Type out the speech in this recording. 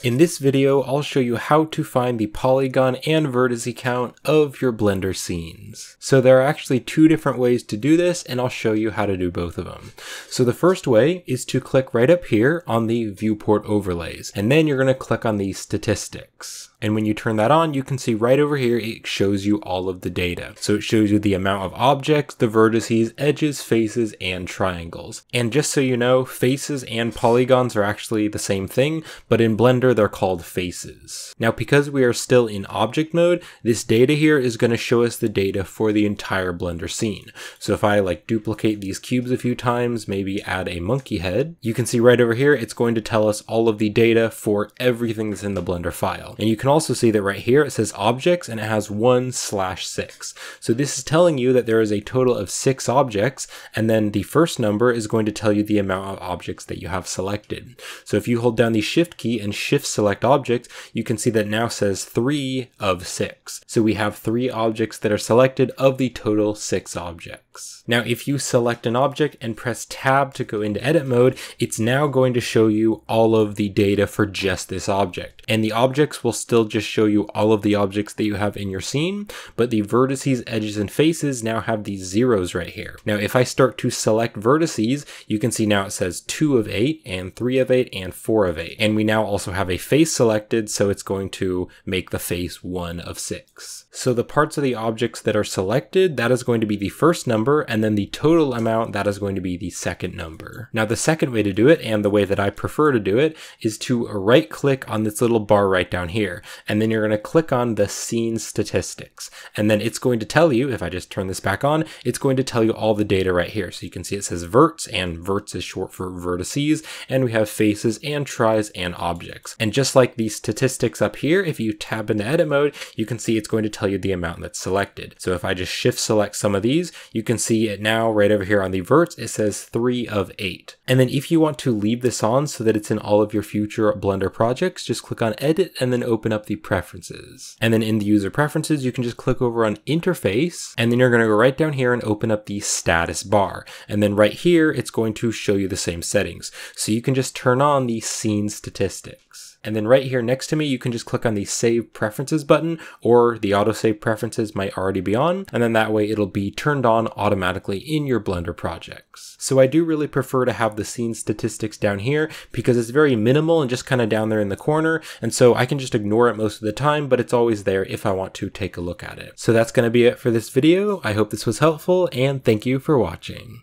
In this video, I'll show you how to find the polygon and vertex count of your Blender scenes. So there are actually two different ways to do this, and I'll show you how to do both of them. So the first way is to click right up here on the viewport overlays, and then you're going to click on the statistics. And when you turn that on, you can see right over here, it shows you all of the data. So it shows you the amount of objects, the vertices, edges, faces, and triangles. And just so you know, faces and polygons are actually the same thing, but in Blender, they're called faces. Now, because we are still in object mode, this data here is going to show us the data for the entire Blender scene. So if I like duplicate these cubes a few times, maybe add a monkey head, you can see right over here, it's going to tell us all of the data for everything that's in the Blender file. And you can also see that right here, it says objects and it has one slash six. So this is telling you that there is a total of six objects. And then the first number is going to tell you the amount of objects that you have selected. So if you hold down the shift key and shift select object, you can see that now says three of six. So we have three objects that are selected of the total six objects. Now, if you select an object and press tab to go into edit mode, it's now going to show you all of the data for just this object. And the objects will still just show you all of the objects that you have in your scene, but the vertices, edges, and faces now have these zeros right here. Now, if I start to select vertices, you can see now it says two of eight and three of eight and four of eight. And we now also have a face selected, so it's going to make the face one of six. So the parts of the objects that are selected, that is going to be the first number, and then the total amount, that is going to be the second number. Now the second way to do it, and the way that I prefer to do it, is to right click on this little bar right down here, and then you're going to click on the scene statistics. And then it's going to tell you, if I just turn this back on, it's going to tell you all the data right here. So you can see it says verts, and verts is short for vertices, and we have faces and tris and objects. And just like the statistics up here, if you tab into edit mode, you can see it's going to tell you the amount that's selected. So if I just shift select some of these, you can see it now right over here on the verts, it says three of eight. And then if you want to leave this on so that it's in all of your future Blender projects, just click on edit and then open up the preferences. And then in the user preferences, you can just click over on interface and then you're going to go right down here and open up the status bar. And then right here, it's going to show you the same settings. So you can just turn on the scene statistics. And then right here next to me, you can just click on the Save Preferences button, or the Autosave Preferences might already be on, and then that way it'll be turned on automatically in your Blender projects. So I do really prefer to have the scene statistics down here because it's very minimal and just kind of down there in the corner, and so I can just ignore it most of the time, but it's always there if I want to take a look at it. So that's going to be it for this video. I hope this was helpful, and thank you for watching.